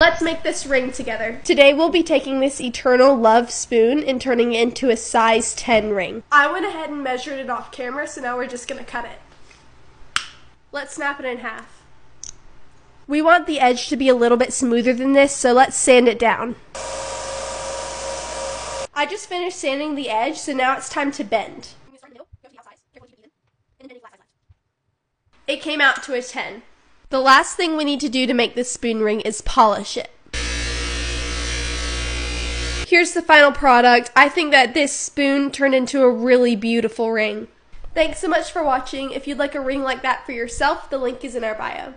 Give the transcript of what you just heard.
Let's make this ring together. Today we'll be taking this Eternal Love spoon and turning it into a size 10 ring. I went ahead and measured it off camera, so now we're just gonna cut it. Let's snap it in half. We want the edge to be a little bit smoother than this, so let's sand it down. I just finished sanding the edge, so now it's time to bend. It came out to a 10. The last thing we need to do to make this spoon ring is polish it. Here's the final product. I think that this spoon turned into a really beautiful ring. Thanks so much for watching. If you'd like a ring like that for yourself, the link is in our bio.